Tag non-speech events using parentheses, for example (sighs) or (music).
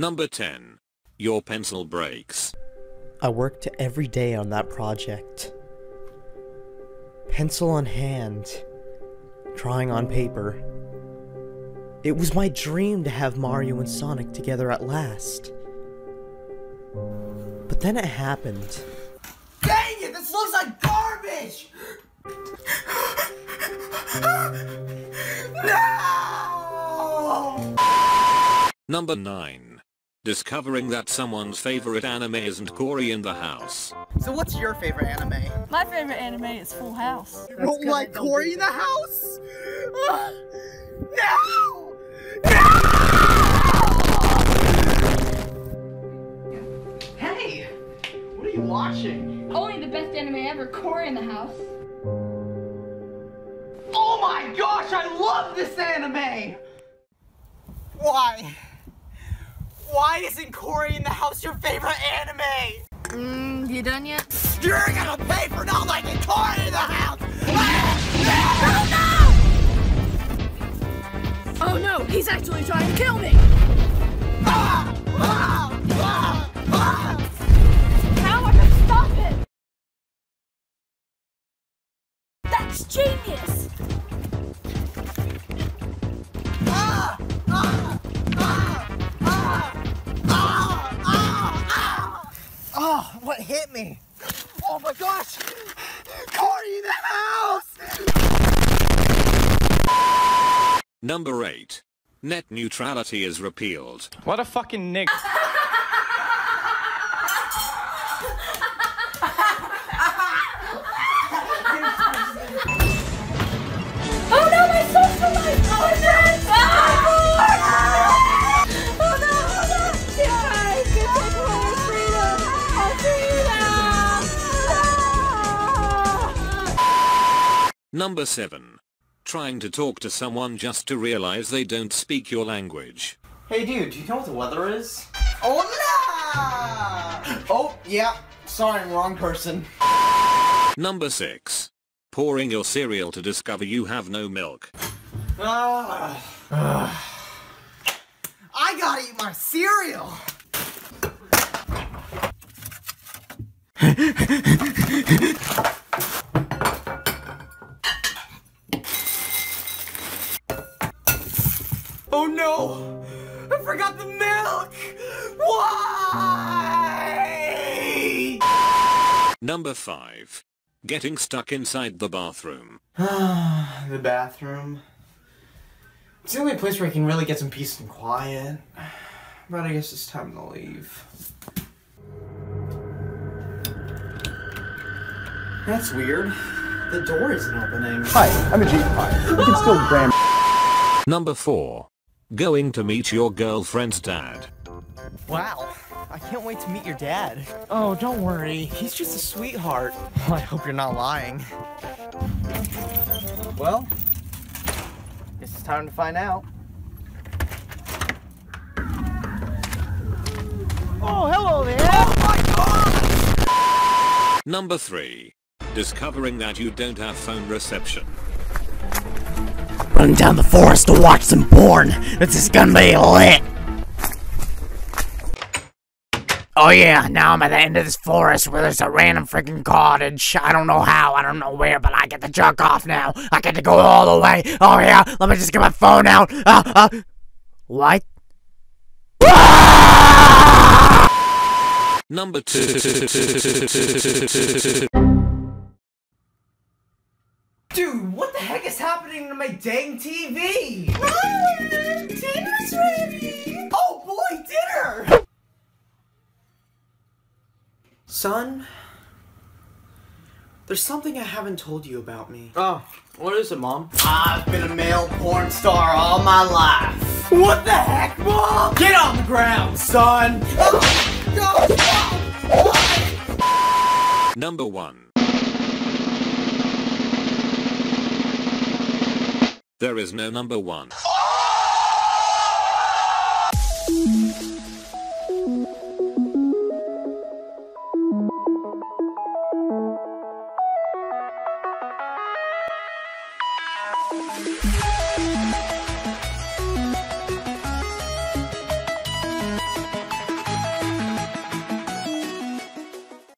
Number 10. Your pencil breaks. I worked every day on that project. Pencil on hand, drawing on paper. It was my dream to have Mario and Sonic together at last. But then it happened. Dang it, this looks like garbage! (laughs) no! Number 9. Discovering that someone's favorite anime isn't Cory in the house. So what's your favorite anime? My favorite anime is Full House. You don't like Cory in the house? No! No! Hey! What are you watching? Only the best anime ever, Cory in the House. Oh my gosh, I love this anime! Why? Why isn't Cory in the house your favorite anime? Mmm, you done yet? You're gonna pay for not liking Cory in the house! Oh no, Oh no, he's actually trying to kill me! Ah! Ah! Ah! Ah! How am I gonna stop it? That's genius! Hit me? Oh my gosh! Cory in the house! Number 8. Net neutrality is repealed. What a fucking nick. Number 7. Trying to talk to someone just to realize they don't speak your language. Hey dude, do you know what the weather is? Hola! Oh, yeah. Sorry, wrong person. Number 6. Pouring your cereal to discover you have no milk. Ah. (sighs) I gotta eat my cereal! (laughs) oh no! I forgot the milk! Why? Number 5. Getting stuck inside the bathroom. (sighs) the bathroom. It's the only place where I can really get some peace and quiet. But I guess it's time to leave. That's weird. The door isn't opening. Hi, I'm a Jeep. Hi. We can still (gasps) ram. Number 4. Going to meet your girlfriend's dad. Wow. I can't wait to meet your dad. Oh, don't worry. He's just a sweetheart. Well, (laughs) I hope you're not lying. Well, guess it's time to find out. Oh, hello there! Oh my god! Number 3. Discovering that you don't have phone reception. Running down the forest to watch some porn. This is gonna be lit. Oh yeah, now I'm at the end of this forest where there's a random freaking cottage. I don't know how, I don't know where, but I get to jerk off now. I get to go all the way. Oh yeah, let me just get my phone out. Uh, uh, what? Number 2. Dude, what the heck is happening to my dang TV? dinner's ready! Oh boy, dinner! Son, there's something I haven't told you about me. Oh, what is it, Mom? I've been a male porn star all my life. What the heck, Mom? Get on the ground, son! Oh, Number 1. There is no number 1.